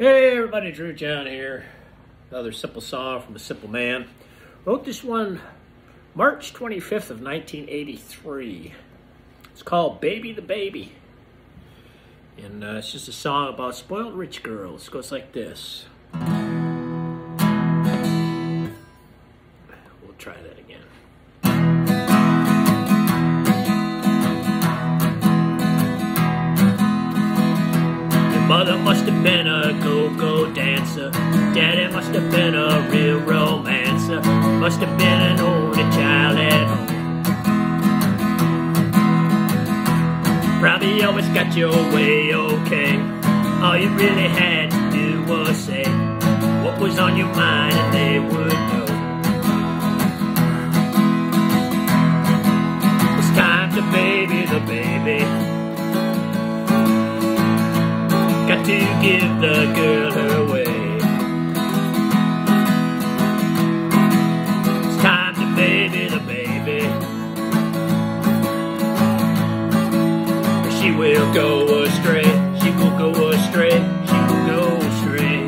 Hey everybody, Drew John here. Another simple song from a simple man. Wrote this one March 25th of 1983. It's called Baby the Baby. And uh, it's just a song about spoiled rich girls. It goes like this. Mother must have been a go-go dancer. Daddy must have been a real romancer. Must have been an only child at home. Probably always got your way okay. All you really had to do was say what was on your mind and they would know. It's time to baby the baby. To give the girl her way. It's time to baby the baby. She will go astray. She will go astray. She will go astray.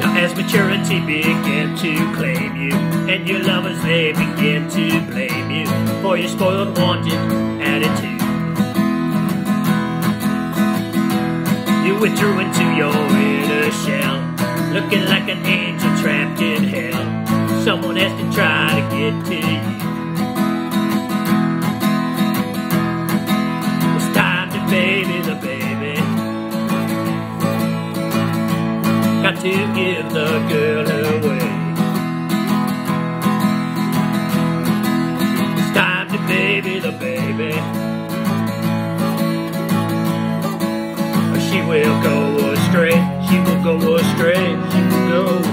Now, as maturity begin to claim you, and your lovers they begin to blame you for your spoiled, wanted You withdrew into your inner shell, looking like an angel trapped in hell. Someone has to try to get to you. It's time to baby the baby. Got to give the girl her way. It's time to baby the baby. She will go astray. She will go astray. She will go